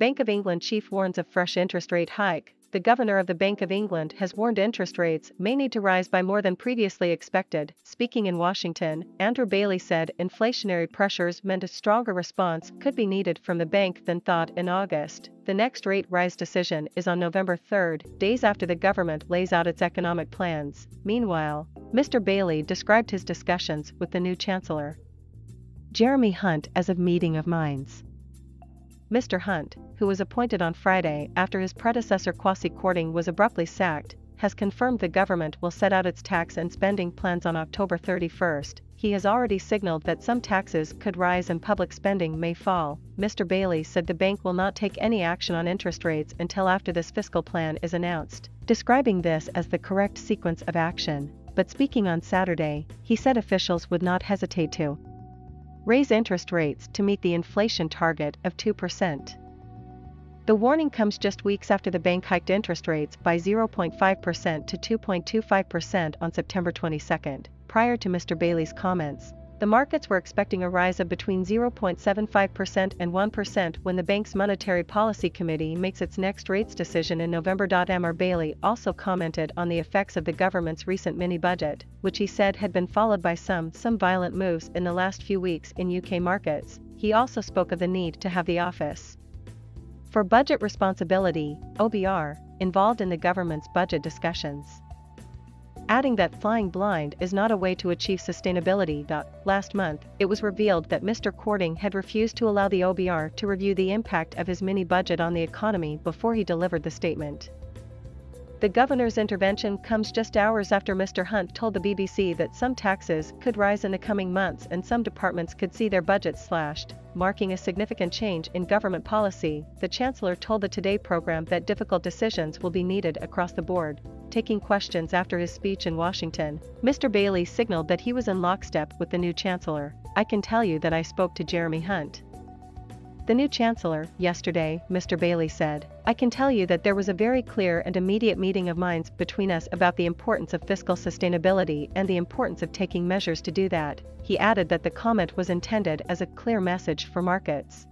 Bank of England chief warns of fresh interest rate hike. The governor of the Bank of England has warned interest rates may need to rise by more than previously expected. Speaking in Washington, Andrew Bailey said inflationary pressures meant a stronger response could be needed from the bank than thought in August. The next rate rise decision is on November 3, days after the government lays out its economic plans. Meanwhile, Mr. Bailey described his discussions with the new chancellor. Jeremy Hunt as a meeting of minds. Mr. Hunt, who was appointed on Friday after his predecessor Kwasi Kwarteng was abruptly sacked, has confirmed the government will set out its tax and spending plans on October 31. He has already signaled that some taxes could rise and public spending may fall. Mr. Bailey said the bank will not take any action on interest rates until after this fiscal plan is announced, describing this as the correct sequence of action. But speaking on Saturday, he said officials would not hesitate to raise interest rates to meet the inflation target of 2%. The warning comes just weeks after the bank hiked interest rates by 0.5% to 2.25% on September 22, prior to Mr. Bailey's comments. The markets were expecting a rise of between 0.75% and 1% when the bank's Monetary Policy Committee makes its next rates decision in November. Mr. Bailey also commented on the effects of the government's recent mini budget, which he said had been followed by some some violent moves in the last few weeks in UK markets. He also spoke of the need to have the office for budget responsibility, OBR, involved in the government's budget discussions adding that flying blind is not a way to achieve sustainability. Last month, it was revealed that Mr. Kwarteng had refused to allow the OBR to review the impact of his mini budget on the economy before he delivered the statement. The governor's intervention comes just hours after Mr. Hunt told the BBC that some taxes could rise in the coming months and some departments could see their budgets slashed, marking a significant change in government policy. The Chancellor told the Today program that difficult decisions will be needed across the board taking questions after his speech in Washington, Mr. Bailey signaled that he was in lockstep with the new chancellor. I can tell you that I spoke to Jeremy Hunt. The new chancellor, yesterday, Mr. Bailey said, I can tell you that there was a very clear and immediate meeting of minds between us about the importance of fiscal sustainability and the importance of taking measures to do that. He added that the comment was intended as a clear message for markets.